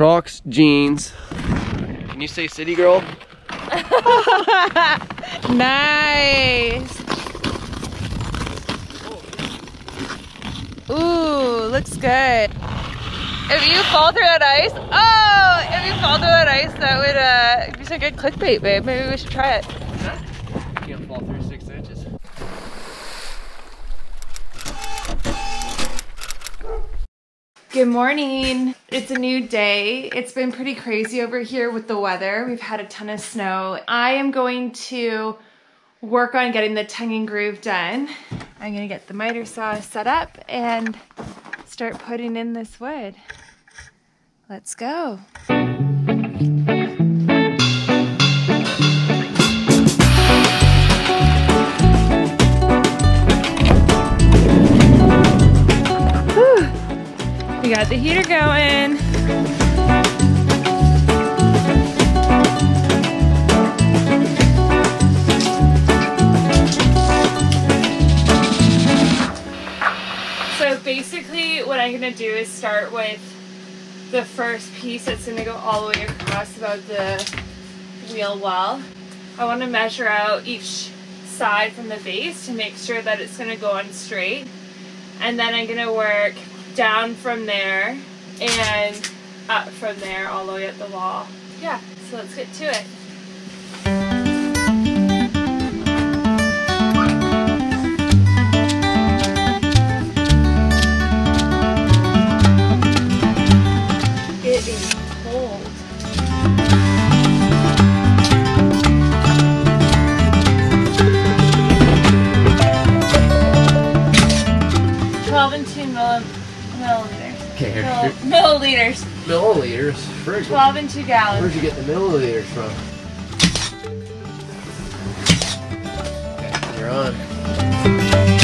Crocs, jeans. Can you say city girl? Nice. Ooh, looks good. If you fall through that ice, oh, if you fall through that ice, that would uh, be some good clickbait, babe. Maybe we should try it. Can't fall through six inches. Good morning. It's a new day. It's been pretty crazy over here with the weather. We've had a ton of snow. I am going to work on getting the tongue and groove done. I'm gonna get the miter saw set up and start putting in this wood. Let's go. The heater going. So basically what I'm gonna do is start with the first piece that's gonna go all the way across about the wheel well. I wanna measure out each side from the base to make sure that it's gonna go on straight. And then I'm gonna work down from there and up from there all the way up the wall. Yeah, so let's get to it. 12 and 2 gallons. Where'd you get the milliliters from? Okay, you're on.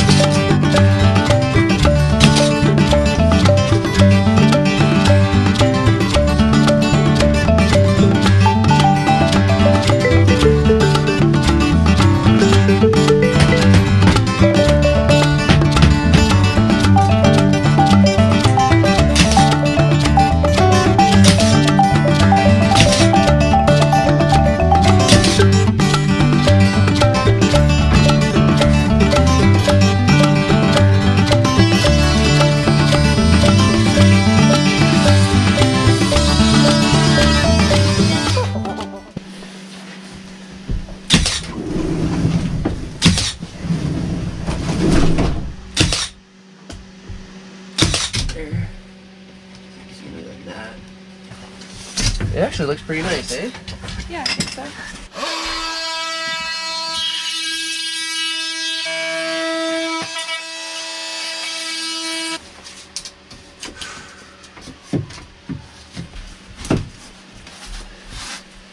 It actually looks pretty nice, eh? Yeah, I think so.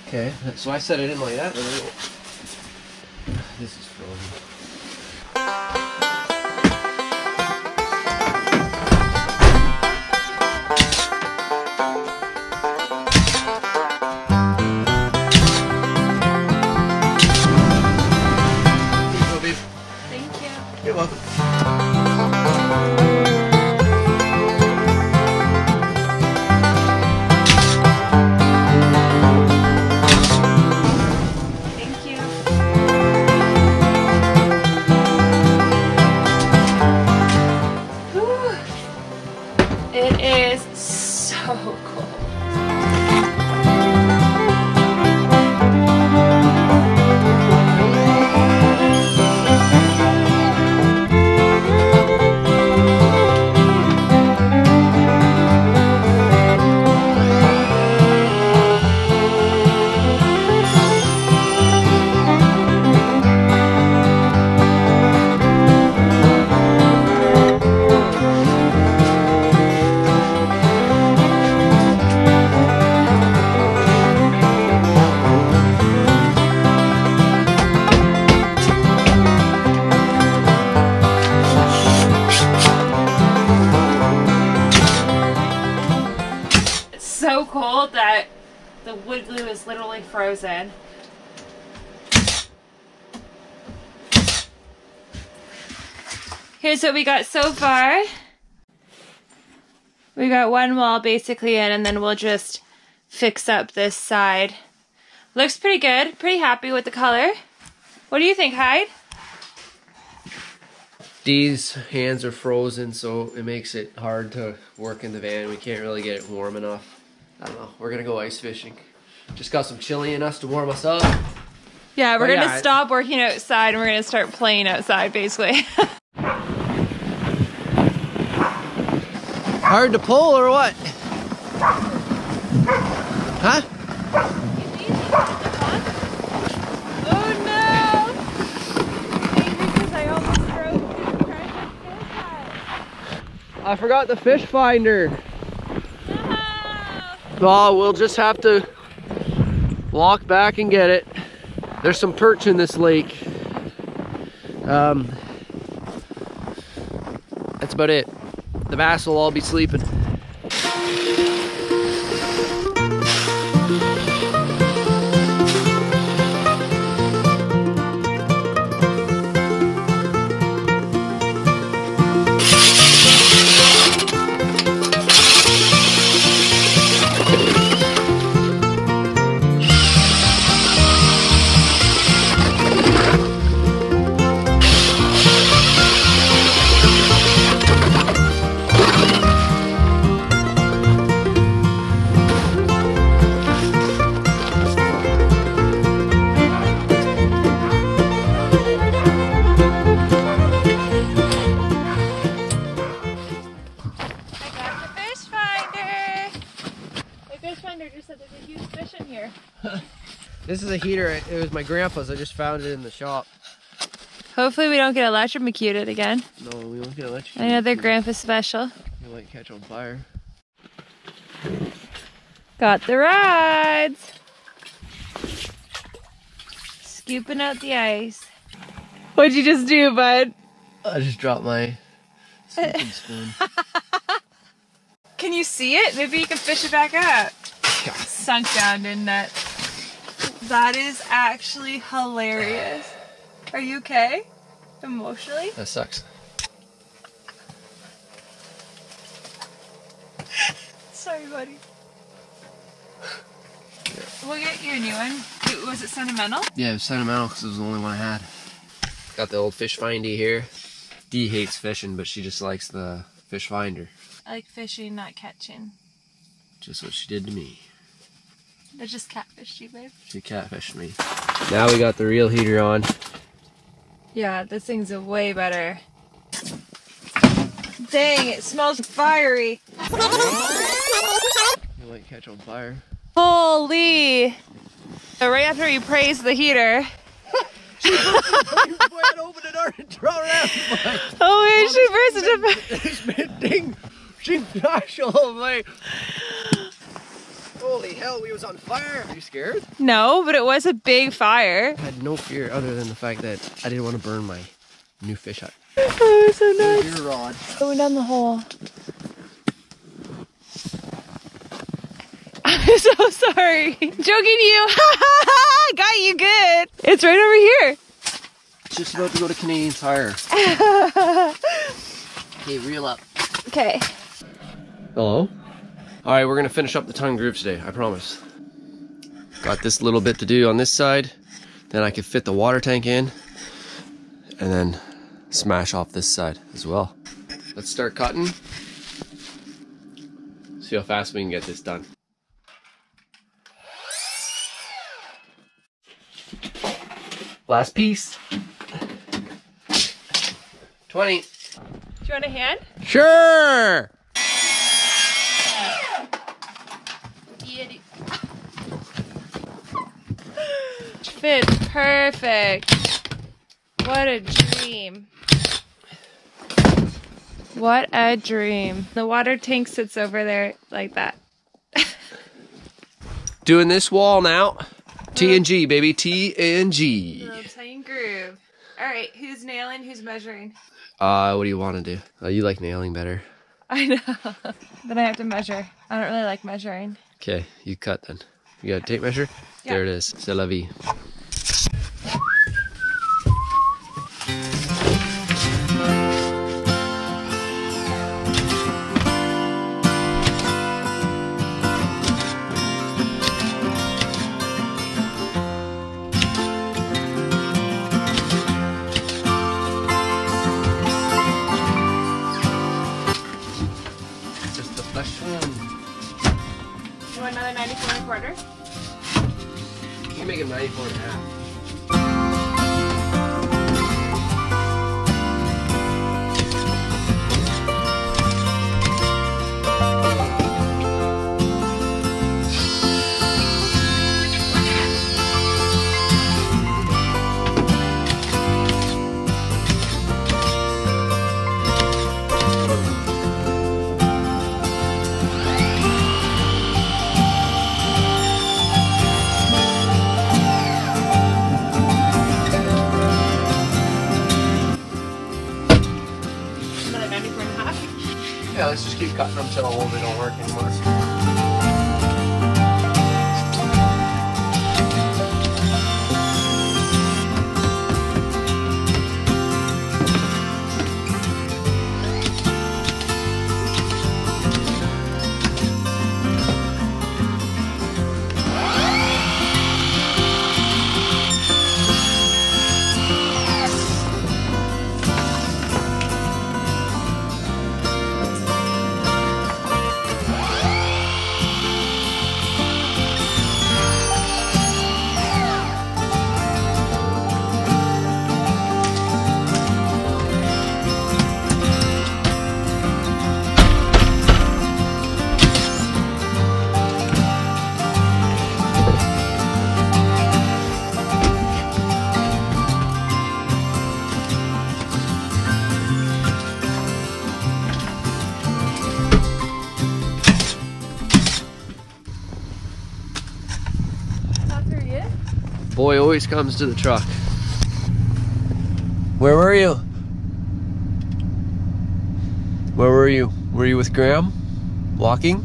Okay, so I set it didn't like that. This is frozen. Frozen. Here's what we got so far. We got one wall basically in and then we'll just fix up this side. Looks pretty good. Pretty happy with the color. What do you think, Hyde? Dee's hands are frozen, so it makes it hard to work in the van. We can't really get it warm enough. I don't know. We're gonna go ice fishing. Just got some chili in us to warm us up. Yeah, we're Well, gonna yeah, stop working outside and we're gonna start playing outside, basically. Hard to pull or what? Huh? oh no! I almost broke the precious fish I forgot the fish finder. Well, we'll just have to walk back and get it. There's some perch in this lake. Um, that's about it. The bass will all be sleeping. This is a heater. It was my grandpa's. I just found it in the shop. Hopefully we don't get electrocuted again. No, we won't get electrocuted. Another grandpa special. You might catch on fire. Got the rides. Scooping out the ice. What'd you just do, bud? I just dropped my scooping spoon. Can you see it? Maybe you can fish it back up. Sunk down, didn't it? That is actually hilarious. Are you okay? Emotionally? That sucks. Sorry, buddy. We'll get you a new one. It- Was it sentimental? Yeah, it was sentimental because it was the only one I had. Got the old fish findy here. Dee hates fishing, but she just likes the fish finder. I like fishing, not catching. Just what she did to me. They're just catfish you, babe. She catfished me. Now we got the real heater on. Yeah, this thing's a way better. Dang, it smells fiery. You might catch on fire. Holy! So right after you praised the heater, Went over the door and throw around. oh man, she burst into This ding. She flashed all the way. Holy hell, we was on fire. Are you scared? No, but it was a big fire. I had no fear other than the fact that I didn't want to burn my new fish hut. Oh, so nice. Your rod. Oh, Going down the hole. I'm so sorry. Joking you. Got you good. It's right over here. Just about to go to Canadian Tire. Okay, reel up. Okay. Hello? Alright, we're gonna finish up the tongue groove today, I promise. Got this little bit to do on this side, then I can fit the water tank in, and then smash off this side as well. Let's start cutting. See how fast we can get this done. Last piece. 20. Do you want a hand? Sure! Fits perfect. What a dream. What a dream. The water tank sits over there like that. Doing this wall now. TNG, baby. TNG. Little tiny groove. All right, who's nailing? Who's measuring? Uh, what do you want to do? Uh, you like nailing better. I know. then I have to measure. I don't really like measuring. Okay, you cut then. You got a tape measure? Yeah. There it is. C'est la vie. You want another 94 and a quarter? You can make it 94 and a half. Cutting them till they don't work anymore. Boy always comes to the truck. Where were you? Where were you? Were you with Graham? Walking?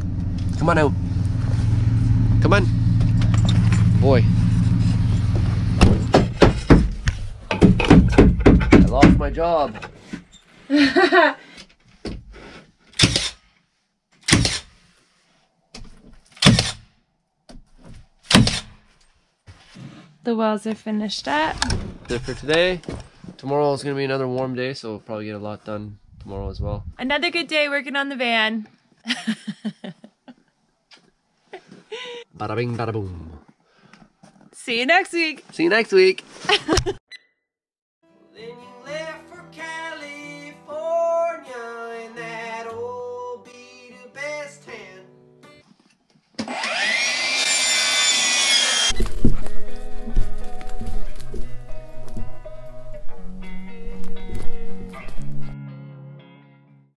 Come on out. Come on. Boy. I lost my job. The wells are finished up. That's it for today. Tomorrow is going to be another warm day, so we'll probably get a lot done tomorrow as well. Another good day working on the van. Bada bing, bada boom. See you next week. See you next week.